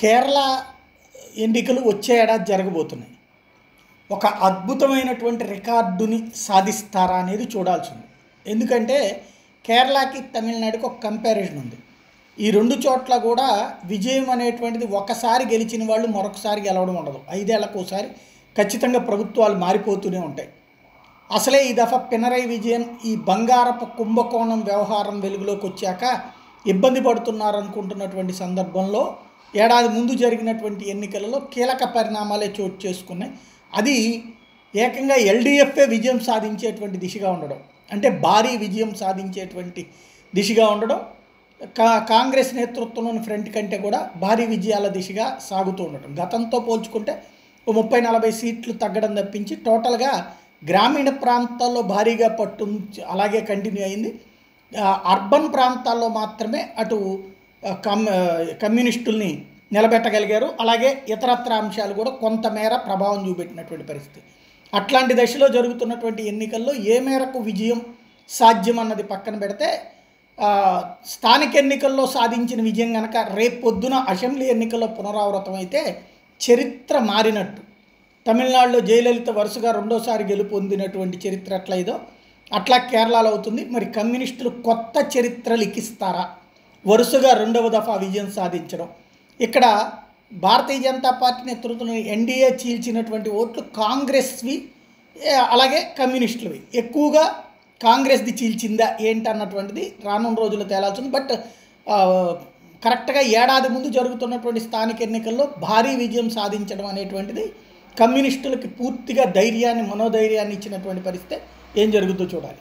కేరళ ఎన్నికలు వచ్చే ఏడాది జరగబోతున్నాయి. ఒక అద్భుతమైనటువంటి రికార్డుని సాధిస్తారా అనేది చూడాల్సి ఉంది ఎందుకంటే కేరళకి తమిళనాడుకి ఒక కంపారిజన్ ఉంది. ఈ రెండు చోట్ల కూడా విజయం అనేటువంటిది ఒకసారి గెలిచిన వాళ్ళు మరొకసారి గెలవడం ఉండదు. ఐదేళ్ళకు ఒకసారి ఖచ్చితంగా ప్రభుత్వాలు మారిపోతూనే ఉంటాయి. అసలే ఈ దఫా పినరై విజయన్ ఈ బంగారపు కుంభకోణం వ్యవహారం వెలుగులోకి వచ్చాక ఇబ్బంది పడుతున్నారు అనుకుంటున్నటువంటి సందర్భంలో ఏడాది ముందు జరిగినటువంటి ఎన్నికలలో కీలక పరిణామాలే చోటు చేసుకున్నాయి. అది ఏకంగా ఎల్డీఎఫ్ఏ విజయం సాధించేటువంటి దిశగా ఉండడం. అంటే భారీ విజయం సాధించేటువంటి దిశగా ఉండడం. కా కాంగ్రెస్ నేతృత్వంలోని ఫ్రంట్ కంటే కూడా భారీ విజయాల దిశగా సాగుతూ ఉండటం గతంతో పోల్చుకుంటే ఓ ముప్పై నలభై సీట్లు తగ్గడం తప్పించి టోటల్గా గ్రామీణ ప్రాంతాల్లో భారీగా పట్టు అలాగే కంటిన్యూ అయింది. అర్బన్ ప్రాంతాల్లో మాత్రమే అటు కమ్యూనిస్టుల్ని నిలబెట్టగలిగారు. అలాగే ఇతరత్ర అంశాలు కూడా కొంతమేర ప్రభావం చూపెట్టినటువంటి పరిస్థితి. అట్లాంటి దశలో జరుగుతున్నటువంటి ఎన్నికల్లో ఏ మేరకు విజయం సాధ్యం అన్నది పక్కన పెడితే స్థానిక ఎన్నికల్లో సాధించిన విజయం కనుక రేపు పొద్దున అసెంబ్లీ ఎన్నికల్లో పునరావృతం అయితే చరిత్ర మారినట్టు. తమిళనాడులో జయలలిత వరుసగా రెండోసారి గెలుపొందినటువంటి చరిత్ర ఎట్లయిదో అట్లా కేరళలో అవుతుంది. మరి కమ్యూనిస్టులు కొత్త చరిత్ర లిఖిస్తారా? వరుసగా రెండవ దఫా విజయం సాధించడం. ఇక్కడ భారతీయ జనతా పార్టీ నేతృత్వంలో ఎన్డీఏ చీల్చినటువంటి ఓట్లు కాంగ్రెస్వి అలాగే కమ్యూనిస్టులవి. ఎక్కువగా కాంగ్రెస్ది చీల్చిందా ఏంటన్నటువంటిది రానున్న రోజుల్లో తేలాల్సింది బట్ కరెక్ట్గా ఏడాది ముందు జరుగుతున్నటువంటి స్థానిక ఎన్నికల్లో భారీ విజయం సాధించడం అనేటువంటిది కమ్యూనిస్టులకి పూర్తిగా ధైర్యాన్ని మనోధైర్యాన్ని ఇచ్చినటువంటి పరిస్థితి ఏం జరుగుతుందో చూడాలి.